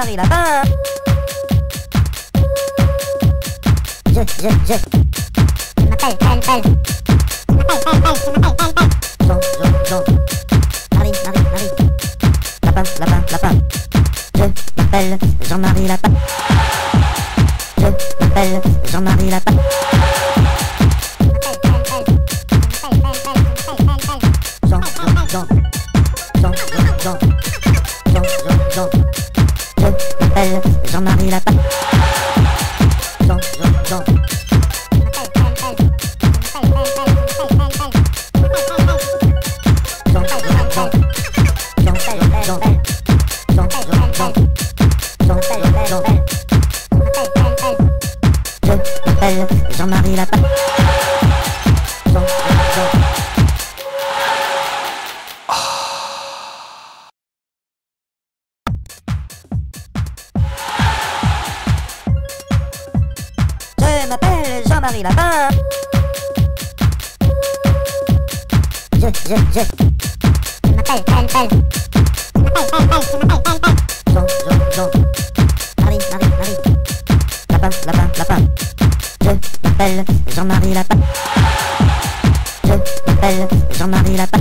Jean-Marie Lapin. Je, je, je. Je m'appelle, elle, elle. Je m'appelle, elle, elle. Je m'appelle, elle, elle. Jean, Jean, Jean. Marie, Marie, Marie. Lapin, lapin, lapin. Je m'appelle Jean-Marie Lapin. Je m'appelle Jean-Marie Lapin. Jean, Jean. Jean. Jean, Jean, Jean. Je m'appelle Jean-Marie Lapin. M'appelle Jean-Marie Lapin. Je, je, je. Je m'appelle, elle, elle. Je m'appelle, elle, elle. Je m'appelle, elle, elle. Jean, Jean, Jean. Marie, Marie, Marie. Lapin, lapin, lapin. Je m'appelle Jean-Marie Lapin. Je m'appelle Jean-Marie Lapin.